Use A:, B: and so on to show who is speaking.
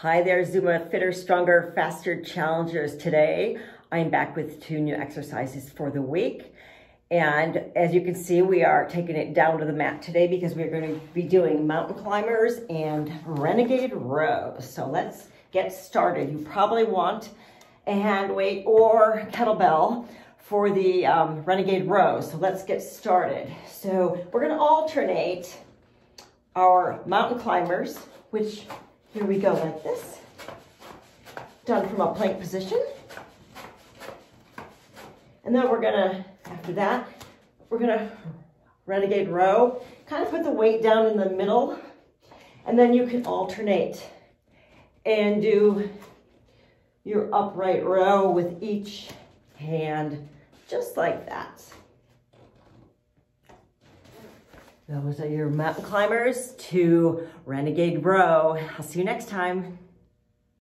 A: Hi there, ZOOMA Fitter, Stronger, Faster Challengers. Today, I'm back with two new exercises for the week. And as you can see, we are taking it down to the mat today because we're going to be doing mountain climbers and renegade rows. So let's get started. You probably want a hand weight or kettlebell for the um, renegade rows. So let's get started. So we're going to alternate our mountain climbers, which here we go like this. Done from a plank position. And then we're gonna, after that, we're gonna renegade row, kind of put the weight down in the middle, and then you can alternate and do your upright row with each hand, just like that. Those are your mountain climbers to Renegade Row. I'll see you next time.